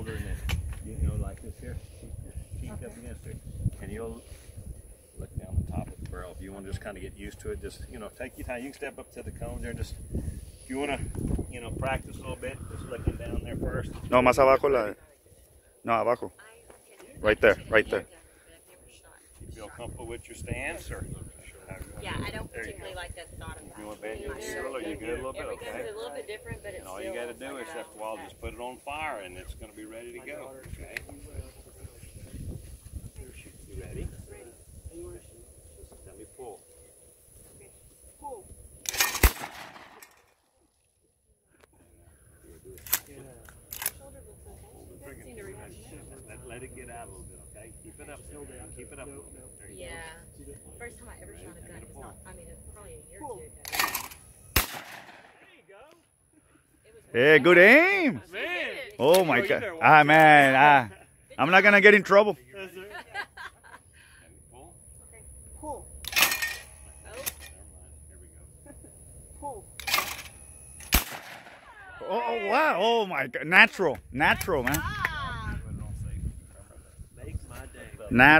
shoulder and then, you know, like this here. Keep your cheek up against it. And you'll look down the top of the barrel. If you want to just kind of get used to it, just, you know, take your time. You can step up to the cones there and just, if you want to, you know, practice a little bit, just looking down there first. No, más abajo la. No, abajo. Right there, right there. You feel comfortable with your stance or? Yeah, I don't particularly like that thought of You want that. to bend your heel or you good a little bit? Okay. gun's a little bit different, but it's And all still. you got to do is like, after a while just put it on fire and it's going to be ready to go. Okay. Uh, you ready? Just let me pull. Let, let it get out a little bit, okay? Keep it up. Keep it up. There you go. Yeah. First time I ever shot a gun. It's not, I mean, it's probably a year or two Hey, good aim. Oh my god. Ah man, ah. I'm not gonna get in trouble. Oh, Never mind. Here we go. Wow. Oh my god. Natural. Natural, man. ah. Put it on safe. Makes my day. Nat